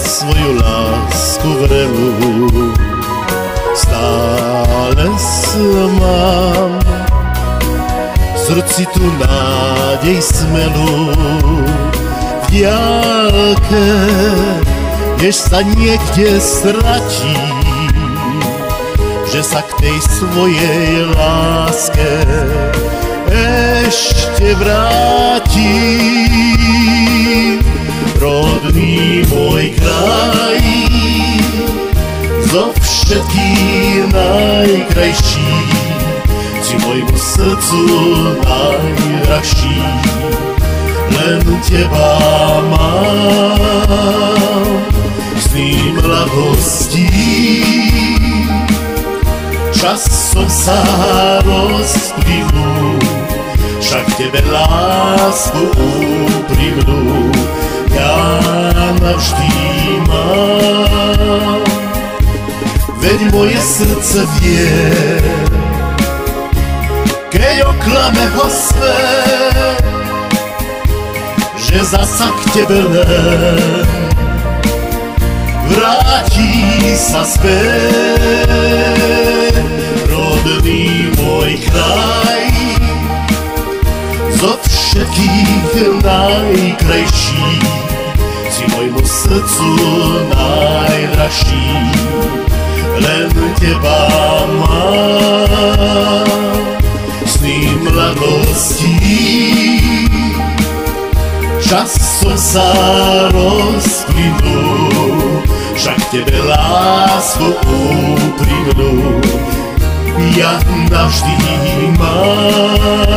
smelu Stále mám. V srdci tu nádej smelu. V diálke, než sa niekde stratí Že sa k tej svojej láske ešte vrátim zo všetkých najkrajší. Si môjmu srdcu najdražší. Len teba mám. S tým mladosti. Časom sa rozplynú však tebe lásku úprimnú. Ja navždy Veď moje srdce vie, keď oklame svet, že zasa k tebe len vráti sa späť. Rodný môj kraj, zo všetkých najkrajší, si môjmu srdcu najdražší, len teba mám. Sny mladosti, časom sa rozplynú, však tebe lásku úprimnú, ja navždy mám.